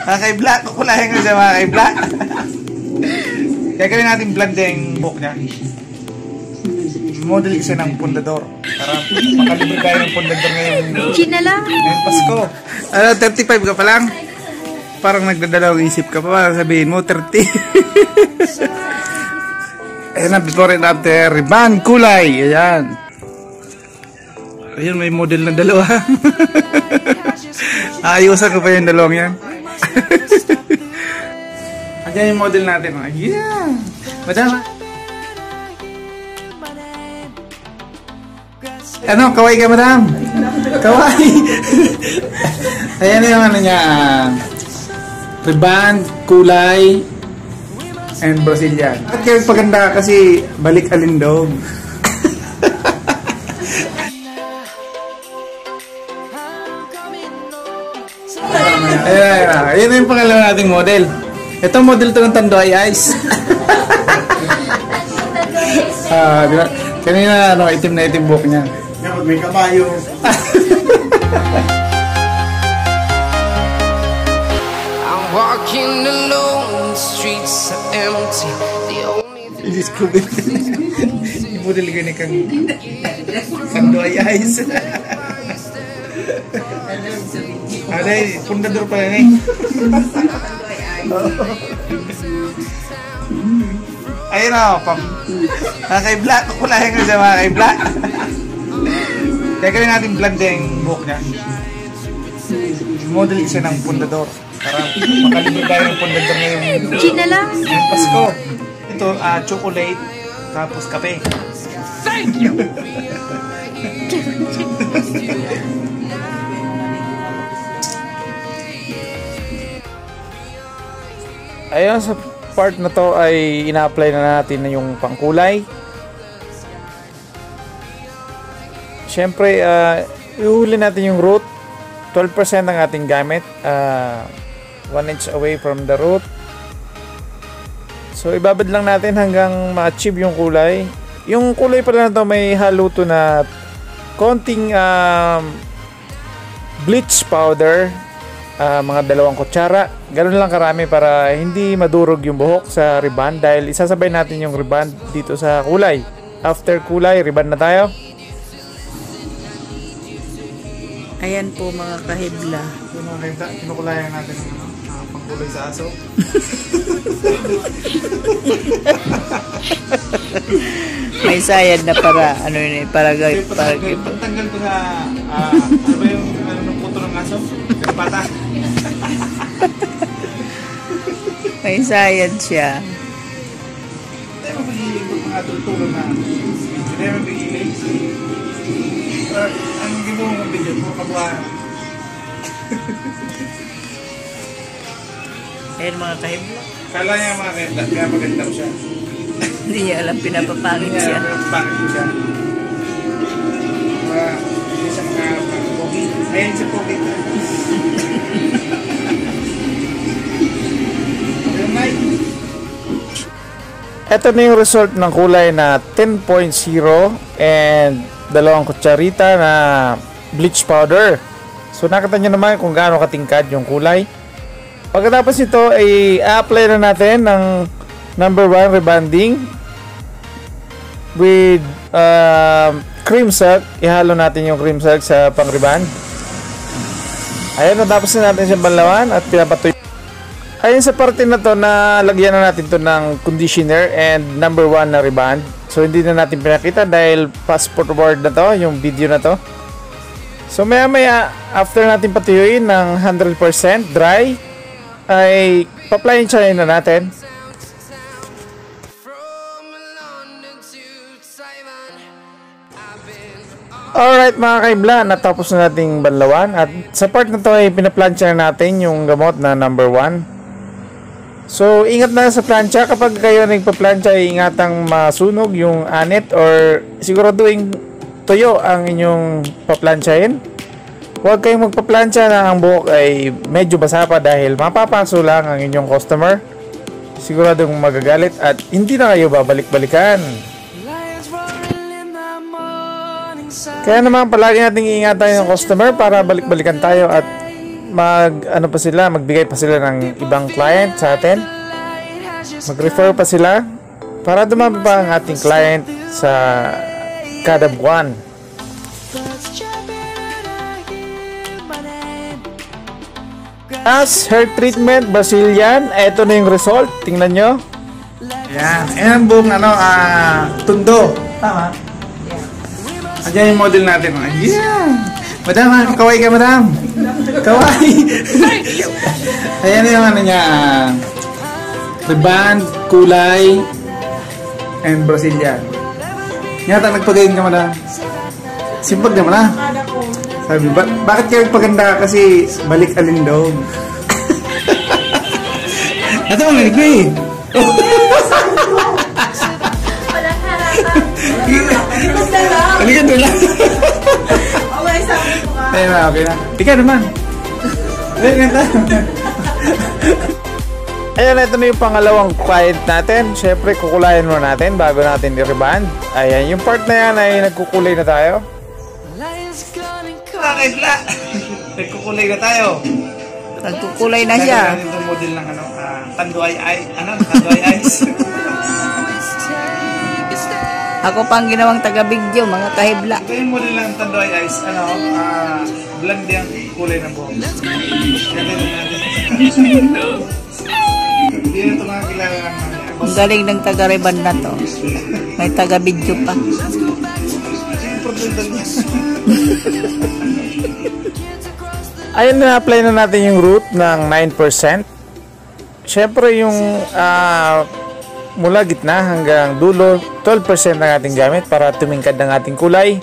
Mga kaibla, kukulayan ko siya mga kaibla. Kaya gawin natin blonde yung buhok niya. Model kasi ng pundador. Para makalibre tayo ng pundador ngayon. China lang. Ngayong Pasko. Ano, 35 ka pa lang? Parang nagdadalawang isip ka pa. Parang sabihin mo, 30. Ayan na, before and after. Riban, kulay. Ayan. Ayun, may model na dalawa. Ayusan ko pa yung dalawang yan. Ayan yung model natin. mga- Yeah. Madama. Ano, kaway ka, madam? Kaway. Ayan yung ano niya. ah, Riban, kulay, and Brazilian. At kaya paganda kasi balik alindog. Ayan, ayan, ayan. Ayan na yung pangalawa nating model. Ito model to ng Tandoy Ice. Ah, di ba? Kanina ano, itim na itim buhok niya. Kapag may kabayo. I'm walking alone, the streets are empty. The only thing Ilis ko din. Yung model ko ni kang Tandoy Ice. Aday, pundador pala na eh. Ayun na, pam. Mga kaibla, kukulayan ko siya mga kaibla. Kaya gawin natin blonde yung buhok niya. Model siya ng pundador. Para makalibre tayo ng pundador ngayong China lang. ngayong Pasko. Ito, ah, chocolate, tapos kape. Ayun, sa part na to ay ina-apply na natin na yung pangkulay. Siyempre, uh, ihuli natin yung root. 12% ang ating gamit. Uh, 1 inch away from the root. So, ibabad lang natin hanggang ma-achieve yung kulay. Yung kulay pala na to may halo to na konting um, bleach powder ah, mga dalawang kutsara. Ganun lang karami para hindi madurog yung buhok sa ribbon dahil isasabay natin yung ribbon dito sa kulay. After kulay, ribbon na tayo. Ayan po mga kahibla. Yung mga kaysa, kinukulayan natin yung ano, ah, pangkulay sa aso. May sayad na para ano yun eh, para Yung para patanggal ko sa, ah, ano ba yung ano, ng puto ng aso? Yung pata. may sayad siya. Hindi mo mga tultulong na. Hindi mo pag-iilig. Or, ang ginawa mong video, puro kabuha. Ayan mga kahibla. Kala niya mga kaya, kaya maganda siya. Hindi niya alam pinapapangit siya. Bakit ko siya? Para hindi siya mga mga pogi. Ayun si pogi. Ito na yung result ng kulay na 10.0 and dalawang kutsarita na bleach powder. So nakita nyo naman kung gaano katingkad yung kulay. Pagkatapos ito ay apply na natin ng number 1 rebanding with um, cream silk. Ihalo natin yung cream silk sa pang-reband. Ayan, natapos na natin siyang banlawan at pinapatuloy. Ayun sa parte na to na lagyan na natin to ng conditioner and number 1 na reband. So hindi na natin pinakita dahil fast forward na to, yung video na to. So maya maya after natin patuyuin ng 100% dry ay pa-apply na natin. Alright mga kaibla, natapos na nating banlawan at sa part na to ay pinaplansya na natin yung gamot na number 1. So ingat na sa plancha kapag kayo nagpa-plancha ingatang masunog yung anit or siguraduhin tuyo ang inyong paplansyahin. Huwag kayong magpa-plancha na ang buhok ay medyo basa pa dahil mapapaso lang ang inyong customer. Siguradong magagalit at hindi na kayo babalik-balikan. Kaya naman palagi nating iingatan yung customer para balik-balikan tayo at mag ano pa sila, magbigay pa sila ng ibang client sa atin. Mag-refer pa sila para dumami pa ang ating client sa kada buwan. As hair treatment, Brazilian, eto na yung result. Tingnan nyo. Ayan. Ayan ang buong ano, ah, tundo. Tama? Andiyan yung model natin. Yeah! Madam, ah, kaway ka, madam. Kaway. Ayan yung ano niya. ah, Reband, kulay, and Brazilian. Yata nagpagayin ka, madam. Simpag naman ah. Sabi, ba bakit kayo nagpaganda? Kasi balik alindog. Ito ang narinig ko eh. Halika doon lang. Ay, na, okay na. Ika naman. Ay, ganda. Ayan, ito na yung pangalawang client natin. Siyempre, kukulayan muna natin bago natin i-reband. Ayan, yung part na yan ay nagkukulay na tayo. Bakit la? Nagkukulay na tayo. Nagkukulay na siya. Gagawin itong model ng ano, ah, tanduay ay, ano, tanduay eyes. Ako pang ginawang taga-bigyo, mga kahibla. Ito yung model ng tanduay eyes, ano, ah, blonde yung kulay ng buhok. Hindi na ito mga kilala Ang galing ng taga-reban na to. May taga-bidyo pa. Ayun na apply na natin yung root ng 9%. Siyempre yung ah, mula gitna hanggang dulo 12% ng ating gamit para tumingkad ng ating kulay.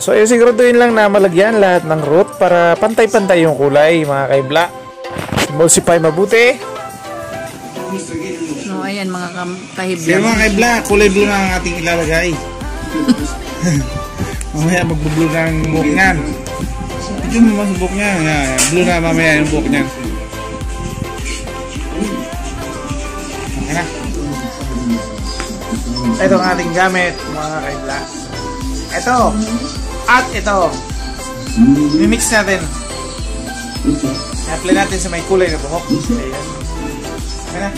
So yung siguraduhin lang na malagyan lahat ng root para pantay-pantay yung kulay mga kaibla. Emulsify mabuti. No, ayan mga kam- kahibla. Kaya mga kaibla, kulay blue na ang ating ilalagay. mamaya magbo-blue na ang buhok niyan. Ito mo mas buhok niya. Blue na mamaya yung buhok niyan. Na. Ito ang ating gamit, mga kaibla. Ito. At ito. Mimix natin. I-apply natin sa may kulay na buhok. Ayan. Na.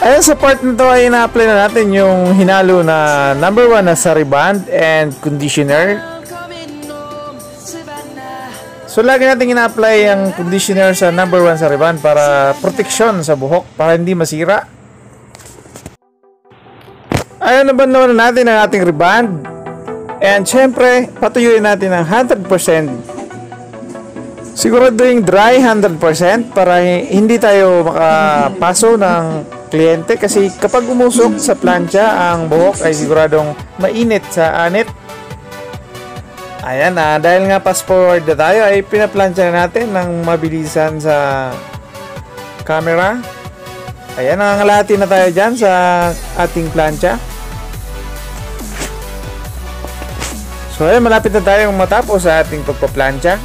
Ayan sa part na to ay na-apply na natin yung hinalo na number 1 na Sariband and conditioner. So lagi natin ina-apply ang conditioner sa number 1 Sariband para proteksyon sa buhok para hindi masira. Ayan na naman natin ang ating reband. And syempre, patuyuin natin ng 100% Siguraduhin dry 100% para hindi tayo makapaso ng kliyente kasi kapag umusok sa plancha ang buhok ay siguradong mainit sa anit. Ayan na, dahil nga fast forward na tayo ay pinaplansya na natin ng mabilisan sa camera. Ayan, nangangalati na tayo dyan sa ating plancha. So ayan, malapit na tayong matapos sa ating pagpaplansya.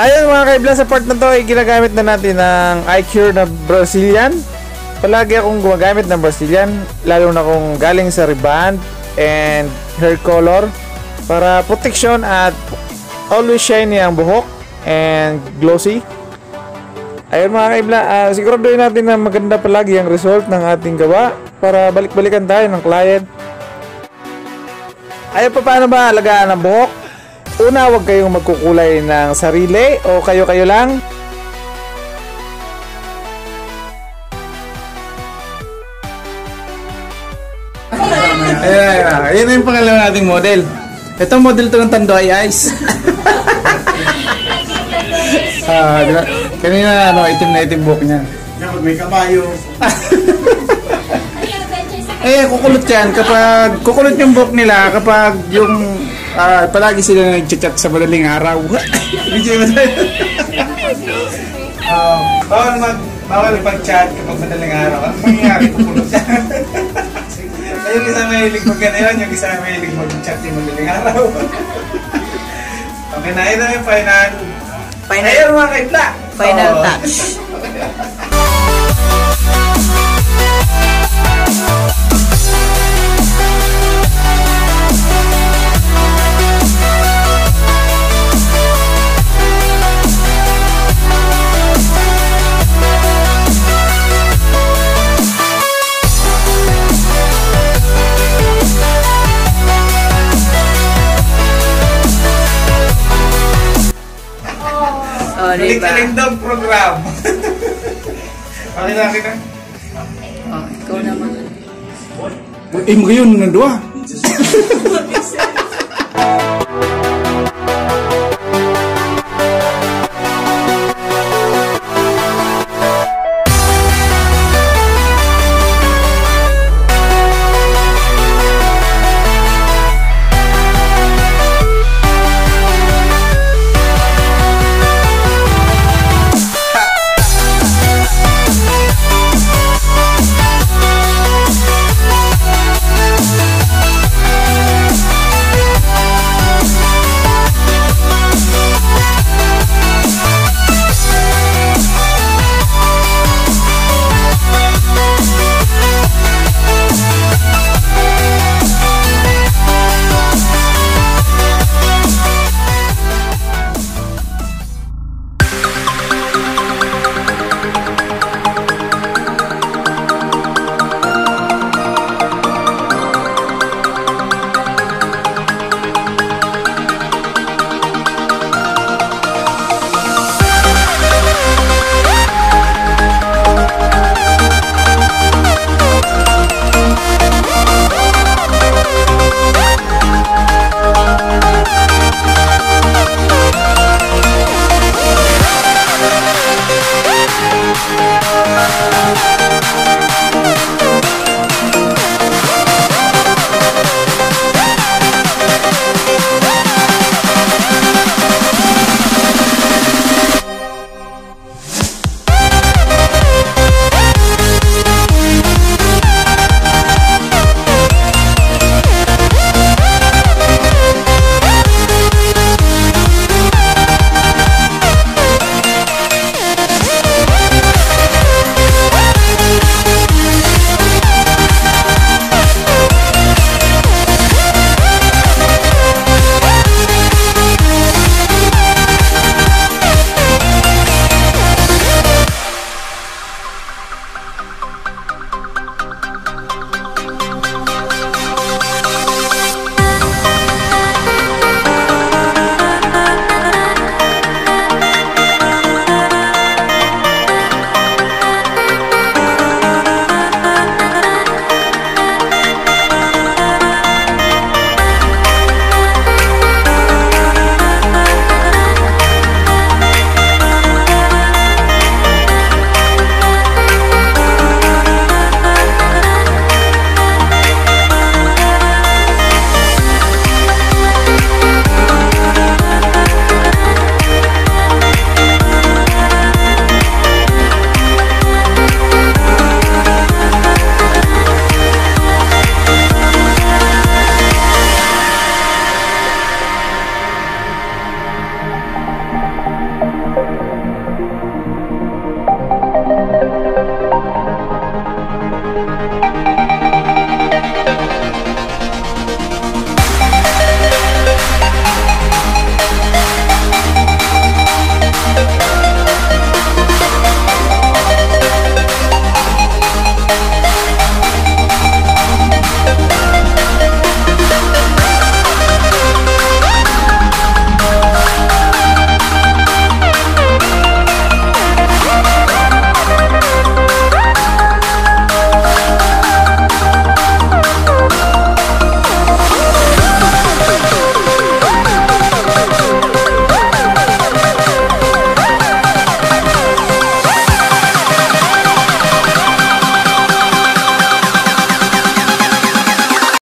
Ayun mga kaibla sa part na to ay ginagamit na natin ng iCure na Brazilian. Palagi akong gumagamit ng Brazilian lalo na kung galing sa reband and hair color para protection at always shiny ang buhok and glossy. Ayun mga kaibla, uh, siguraduhin natin na maganda palagi ang result ng ating gawa para balik-balikan tayo ng client. Ayun pa paano ba alagaan ang buhok? Una, huwag kayong magkukulay ng sarili o kayo-kayo lang. Ayan, ayan, na yung pangalawa nating model. Ito model to ng Tandoy Eyes. ah, di ba? Kanina, ano, itim na itim buhok niya. Dapat may kabayo. Eh, kukulot yan kapag kukulot yung buhok nila kapag yung ah, palagi sila nag-chat sa madaling araw. Hindi ba tayo? Ah, bawal mag bawal pag-chat kapag madaling araw. Ano mangyayari kukulot yan? Yung isa mahilig mag ganyan, yung isa mahilig mag-chat yung madaling araw. okay na, ito yung final. Final, Ayun mga kaibla. final touch. dog program. Pakita natin na. Oh, ikaw naman. Eh, mo yun, nandua.